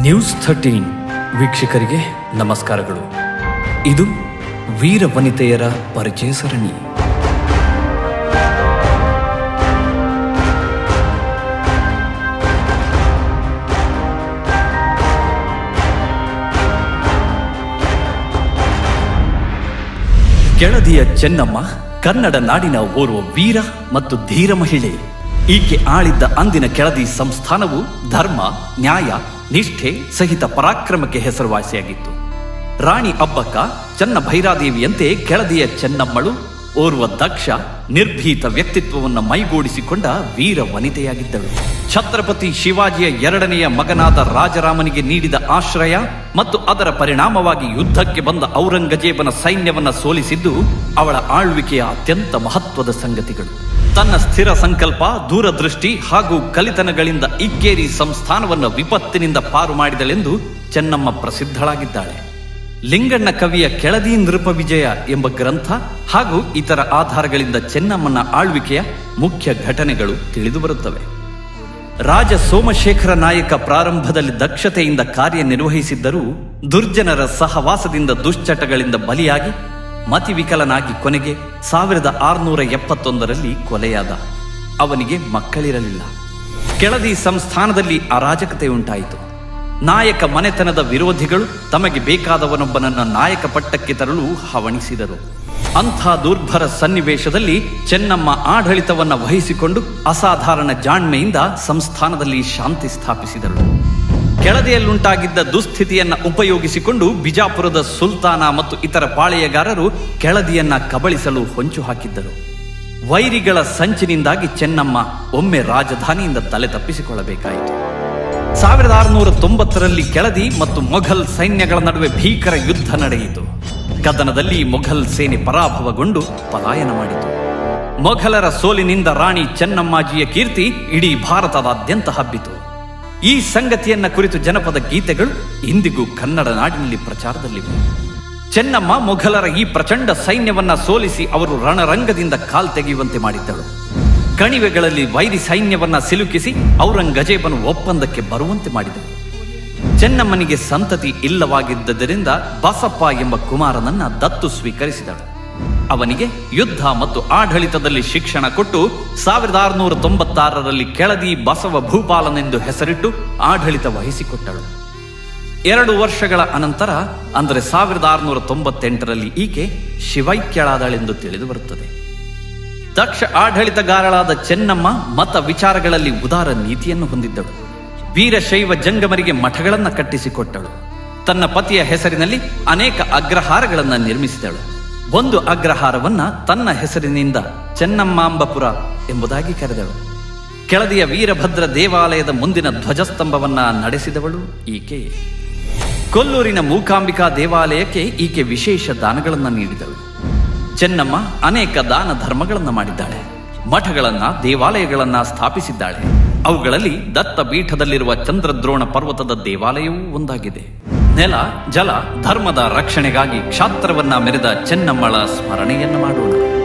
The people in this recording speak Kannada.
ನ್ಯೂಸ್ ಥರ್ಟೀನ್ ವೀಕ್ಷಕರಿಗೆ ನಮಸ್ಕಾರಗಳು. ಇದು ವೀರ ವನಿತೆಯರ ಪರಿಚಯ ಸರಣಿ. ಕೆಳದಿಯ ಚೆನ್ನಮ್ಮ, ಕನ್ನಡ ನಾಡಿನ ಓರ್ವ ವೀರ ಮತ್ತು ಧೀರ ಮಹಿಳೆ. ಈಕೆ ಆಳಿದ್ದ ಅಂದಿನ ಕೆಳದಿ ಸಂಸ್ಥಾನವು ಧರ್ಮ, ನ್ಯಾಯ ನಿಷ್ಠೆ ಸಹಿತ ಪರಾಕ್ರಮಕ್ಕೆ ಹೆಸರುವಾಸಿಯಾಗಿತ್ತು. ರಾಣಿ ಅಬ್ಬಕ್ಕ ಚನ್ನ ಭೈರಾದೇವಿಯಂತೆ ಕೆಳದಿಯ ಚೆನ್ನಮ್ಮಳು ಓರ್ವ ದಕ್ಷ, ನಿರ್ಭೀತ ವ್ಯಕ್ತಿತ್ವವನ್ನು ಮೈಗೂಡಿಸಿಕೊಂಡ ವೀರ ವನಿತೆಯಾಗಿದ್ದಳು. ಛತ್ರಪತಿ ಶಿವಾಜಿಯ ಎರಡನೆಯ ಮಗನಾದ ರಾಜರಾಮನಿಗೆ ನೀಡಿದ ಆಶ್ರಯ ಮತ್ತು ಅದರ ಪರಿಣಾಮವಾಗಿ ಯುದ್ಧಕ್ಕೆ ಬಂದ ಔರಂಗಜೇಬನ ಸೈನ್ಯವನ್ನು ಸೋಲಿಸಿದ್ದು ಅವಳ ಆಳ್ವಿಕೆಯ ಅತ್ಯಂತ ಮಹತ್ವದ ಸಂಗತಿಗಳು. ತನ್ನ ಸ್ಥಿರ ಸಂಕಲ್ಪ, ದೂರದೃಷ್ಟಿ ಹಾಗೂ ಕಲಿತನಗಳಿಂದ ಇಕ್ಕೇರಿ ಸಂಸ್ಥಾನವನ್ನು ವಿಪತ್ತಿನಿಂದ ಪಾರು ಮಾಡಿದಳೆಂದು ಚೆನ್ನಮ್ಮ ಪ್ರಸಿದ್ಧಳಾಗಿದ್ದಾಳೆ. ಲಿಂಗಣ್ಣ ಕವಿಯ ಕೆಳದಿ ನೃಪ ವಿಜಯ ಎಂಬ ಗ್ರಂಥ ಹಾಗೂ ಇತರ ಆಧಾರಗಳಿಂದ ಚೆನ್ನಮ್ಮನ ಆಳ್ವಿಕೆಯ ಮುಖ್ಯ ಘಟನೆಗಳು ತಿಳಿದುಬರುತ್ತವೆ ರಾಜ ಸೋಮಶೇಖರ ನಾಯಕ ಪ್ರಾರಂಭದಲ್ಲಿ ದಕ್ಷತೆಯಿಂದ ಕಾರ್ಯನಿರ್ವಹಿಸಿದ್ದರೂ ದುರ್ಜನರ ಸಹವಾಸದಿಂದ ದುಶ್ಚಟಗಳಿಂದ ಬಲಿಯಾಗಿ ಮತಿವಿಕಲನಾಗಿ ಕೊನೆಗೆ ಸಾವಿರದ ಆರುನೂರ ಎಪ್ಪತ್ತೊಂದರಲ್ಲಿ ಕೊಲೆಯಾದ ಅವನಿಗೆ ಮಕ್ಕಳಿರಲಿಲ್ಲ. ಕೆಳದಿ ಸಂಸ್ಥಾನದಲ್ಲಿ ಅರಾಜಕತೆ ಉಂಟಾಯಿತು. ನಾಯಕ ಮನೆತನದ ವಿರೋಧಿಗಳು ತಮಗೆ ಬೇಕಾದವನೊಬ್ಬನನ್ನ ನಾಯಕ ಪಟ್ಟಕ್ಕೆ ತರಲು ಹವಣಿಸಿದರು. ಅಂಥ ದುರ್ಭರ ಸನ್ನಿವೇಶದಲ್ಲಿ ಚೆನ್ನಮ್ಮ ಆಡಳಿತವನ್ನ ವಹಿಸಿಕೊಂಡು ಅಸಾಧಾರಣ ಜಾಣ್ಮೆಯಿಂದ ಸಂಸ್ಥಾನದಲ್ಲಿ ಶಾಂತಿ ಸ್ಥಾಪಿಸಿದರು. ಕೆಳದಿಯಲ್ಲುಂಟಾಗಿದ್ದ ದುಸ್ಥಿತಿಯನ್ನ ಉಪಯೋಗಿಸಿಕೊಂಡು ಬಿಜಾಪುರದ ಸುಲ್ತಾನ ಮತ್ತು ಇತರ ಪಾಳೆಯಗಾರರು ಕೆಳದಿಯನ್ನ ಕಬಳಿಸಲು ಹೊಂಚು ಹಾಕಿದ್ದರು. ವೈರಿಗಳ ಸಂಚಿನಿಂದಾಗಿ ಚೆನ್ನಮ್ಮ ಒಮ್ಮೆ ರಾಜಧಾನಿಯಿಂದ ತಲೆ ತಪ್ಪಿಸಿಕೊಳ್ಳಬೇಕಾಯಿತು. ಸಾವಿರದ ಆರುನೂರ ತೊಂಬತ್ತರಲ್ಲಿ ಕೆಳದಿ ಮತ್ತು ಮೊಘಲ್ ಸೈನ್ಯಗಳ ನಡುವೆ ಭೀಕರ ಯುದ್ಧ ನಡೆಯಿತು. ಕದನದಲ್ಲಿ ಮೊಘಲ್ ಸೇನೆ ಪರಾಭವಗೊಂಡು ಪಲಾಯನ ಮಾಡಿತು. ಮೊಘಲರ ಸೋಲಿನಿಂದ ರಾಣಿ ಚೆನ್ನಮ್ಮಾಜಿಯ ಕೀರ್ತಿ ಇಡೀ ಭಾರತದಾದ್ಯಂತ ಹಬ್ಬಿತು. ಈ ಸಂಗತಿಯನ್ನ ಕುರಿತು ಜನಪದ ಗೀತೆಗಳು ಇಂದಿಗೂ ಕನ್ನಡ ನಾಡಿನಲ್ಲಿ ಪ್ರಚಾರದಲ್ಲಿವೆ. ಚೆನ್ನಮ್ಮ ಮೊಘಲರ ಈ ಪ್ರಚಂಡ ಸೈನ್ಯವನ್ನ ಸೋಲಿಸಿ ಅವರು ರಣರಂಗದಿಂದ ಕಾಲ್ ತೆಗೆಯುವಂತೆ ಮಾಡಿದ್ದಳು. ಕಣಿವೆಗಳಲ್ಲಿ ವೈರಿ ಸೈನ್ಯವನ್ನ ಸಿಲುಕಿಸಿ ಔರಂಗಜೇಬನು ಒಪ್ಪಂದಕ್ಕೆ ಬರುವಂತೆ ಮಾಡಿದನು. ಚೆನ್ನಮ್ಮನಿಗೆ ಸಂತತಿ ಇಲ್ಲವಾಗಿದ್ದರಿಂದ ಬಸಪ್ಪ ಎಂಬ ಕುಮಾರನನ್ನ ದತ್ತು ಸ್ವೀಕರಿಸಿದಳು. ಅವನಿಗೆ ಯುದ್ಧ ಮತ್ತು ಆಡಳಿತದಲ್ಲಿ ಶಿಕ್ಷಣ ಕೊಟ್ಟು ಸಾವಿರದ ಆರುನೂರ ತೊಂಬತ್ತಾರರಲ್ಲಿ ಕೆಳದಿ ಬಸವ ಭೂಪಾಲನೆಂದು ಹೆಸರಿಟ್ಟು ಆಡಳಿತ ವಹಿಸಿಕೊಟ್ಟಳು. ಎರಡು ವರ್ಷಗಳ ಅನಂತರ, ಅಂದರೆ ಸಾವಿರದ ಆರುನೂರ ತೊಂಬತ್ತೆಂಟರಲ್ಲಿ ಈಕೆ ಶಿವೈಕ್ಯಳಾದಳೆಂದು ತಿಳಿದು ಬರುತ್ತದೆ. ದಕ್ಷ ಆಡಳಿತಗಾರಳಾದ ಚೆನ್ನಮ್ಮ ಮತ ವಿಚಾರಗಳಲ್ಲಿ ಉದಾರ ನೀತಿಯನ್ನು ಹೊಂದಿದ್ದಳು. ವೀರಶೈವ ಜಂಗಮರಿಗೆ ಮಠಗಳನ್ನು ಕಟ್ಟಿಸಿಕೊಟ್ಟಳು. ತನ್ನ ಪತಿಯ ಹೆಸರಿನಲ್ಲಿ ಅನೇಕ ಅಗ್ರಹಾರಗಳನ್ನು ನಿರ್ಮಿಸಿದಳು. ಒಂದು ಅಗ್ರಹಾರವನ್ನ ತನ್ನ ಹೆಸರಿನಿಂದ ಚೆನ್ನಮ್ಮಾಂಬಪುರ ಎಂಬುದಾಗಿ ಕರೆದಳು. ಕೆಳದಿಯ ವೀರಭದ್ರ ದೇವಾಲಯದ ಮುಂದಿನ ಧ್ವಜಸ್ತಂಭವನ್ನ ನಡೆಸಿದವಳು ಈಕೆ. ಕೊಲ್ಲೂರಿನ ಮೂಕಾಂಬಿಕಾ ದೇವಾಲಯಕ್ಕೆ ಈಕೆ ವಿಶೇಷ ದಾನಗಳನ್ನು ನೀಡಿದಳು. ಚೆನ್ನಮ್ಮ ಅನೇಕ ದಾನ ಧರ್ಮಗಳನ್ನು ಮಾಡಿದ್ದಾಳೆ. ಮಠಗಳನ್ನ, ದೇವಾಲಯಗಳನ್ನ ಸ್ಥಾಪಿಸಿದ್ದಾಳೆ. ಅವುಗಳಲ್ಲಿ ದತ್ತ ಪೀಠದಲ್ಲಿರುವ ಚಂದ್ರದ್ರೋಣ ಪರ್ವತದ ದೇವಾಲಯವೂ ಒಂದಾಗಿದೆ. ನೆಲ, ಜಲ, ಧರ್ಮದ ರಕ್ಷಣೆಗಾಗಿ ಕ್ಷಾತ್ರವನ್ನ ಮೆರೆದ ಚೆನ್ನಮ್ಮಳ ಸ್ಮರಣೆಯನ್ನು ಮಾಡೋಣ.